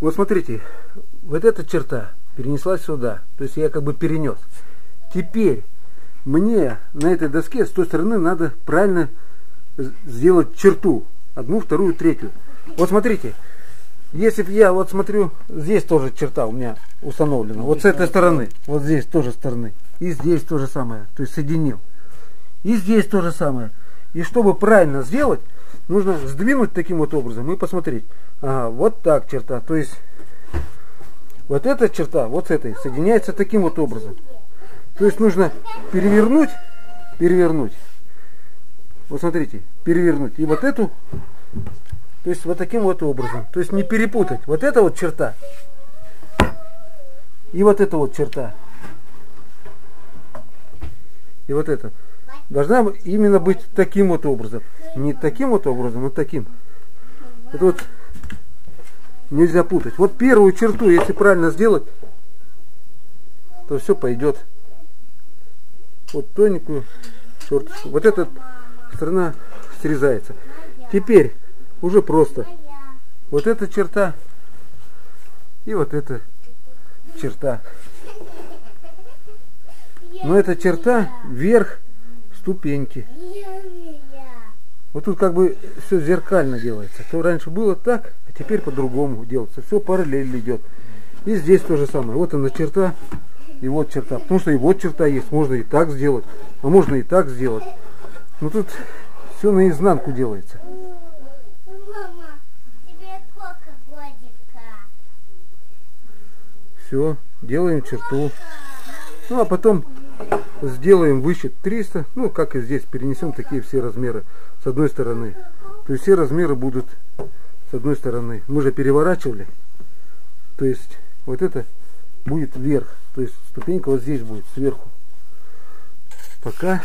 Вот смотрите, вот эта черта перенеслась сюда. То есть я как бы перенес. Теперь мне на этой доске с той стороны надо правильно сделать черту. Одну, вторую, третью. Вот смотрите, если я вот смотрю, здесь тоже черта у меня установлена. Вот с этой стороны, вот здесь тоже стороны. И здесь то же самое. То есть соединил. И здесь то же самое. И чтобы правильно сделать, нужно сдвинуть таким вот образом и посмотреть. Ага, вот так черта. То есть вот эта черта, вот с этой, соединяется таким вот образом. То есть нужно перевернуть, перевернуть. Вот смотрите, перевернуть. И вот эту, то есть вот таким вот образом. То есть не перепутать. Вот эта вот черта. И вот эта вот черта. И вот это. Должна именно быть таким вот образом. Не таким вот образом, но таким. Это вот нельзя путать. Вот первую черту, если правильно сделать, то все пойдет. Вот тоненькую черточку. Вот эта сторона срезается. Теперь уже просто. Вот эта черта и вот эта черта. Но эта черта вверх ступеньки. Вот тут как бы все зеркально делается. То раньше было так, а теперь по-другому делается. Все параллельно идет. И здесь то же самое. Вот она черта и вот черта. Потому что и вот черта есть. Можно и так сделать, а можно и так сделать. Но тут все наизнанку делается. Все, делаем черту. Ну а потом сделаем высчет 300. Ну как и здесь, перенесем такие все размеры с одной стороны. То есть все размеры будут с одной стороны. Мы же переворачивали. То есть вот это будет вверх. То есть ступенька вот здесь будет, сверху. Пока